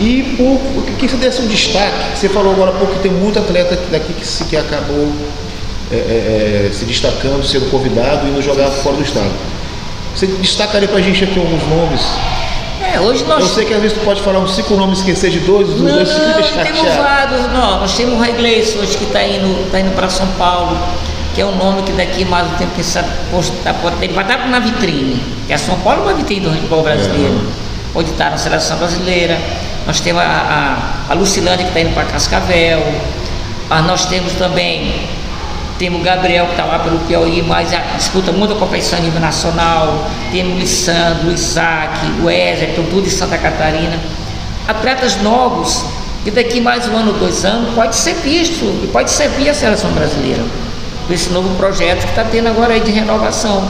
E por, o que você desse um destaque, você falou agora há pouco que tem muito atleta daqui que, se, que acabou é, é, é se destacando, sendo convidado e indo jogar fora do estado. Você destacaria pra gente aqui alguns nomes? É, hoje nós... Eu sei que às vezes tu pode falar uns cinco nomes, esquecer de dois, dos não, dois, não, temos vários. Não, nós temos o Ray hoje que está indo, tá indo para São Paulo, que é um nome que daqui mais um tempo que sabe, tá, ele vai estar na vitrine, que é São Paulo uma vitrine do futebol brasileiro. É. Pode estar na seleção brasileira. Nós temos a, a, a Lucilândia que está indo para Cascavel. Ah, nós temos também temos o Gabriel que está lá pelo Piauí, mas disputa muita competição a nível nacional. Temos o Lissandro, o Isaac, o Ezerton, tudo de Santa Catarina. Atletas novos, que daqui mais um ano, dois anos, pode ser visto e pode servir a seleção brasileira. Com esse novo projeto que está tendo agora aí de renovação.